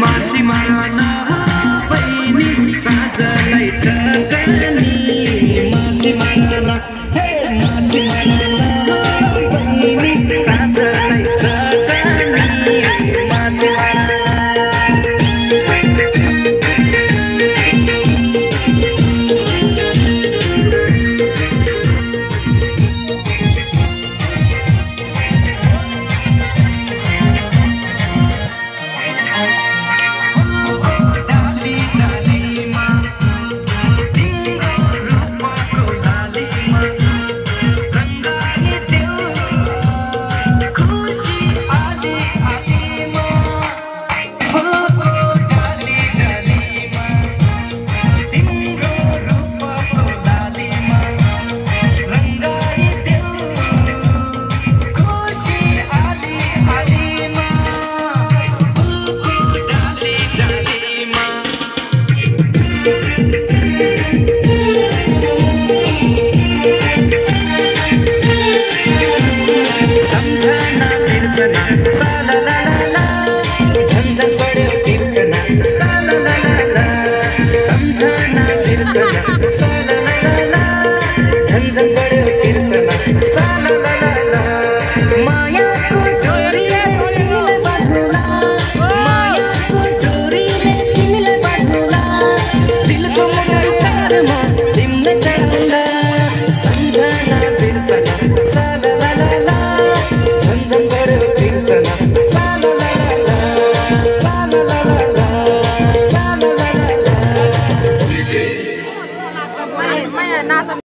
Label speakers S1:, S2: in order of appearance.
S1: माझी मार्न बहिनी साझलाई छ la la la.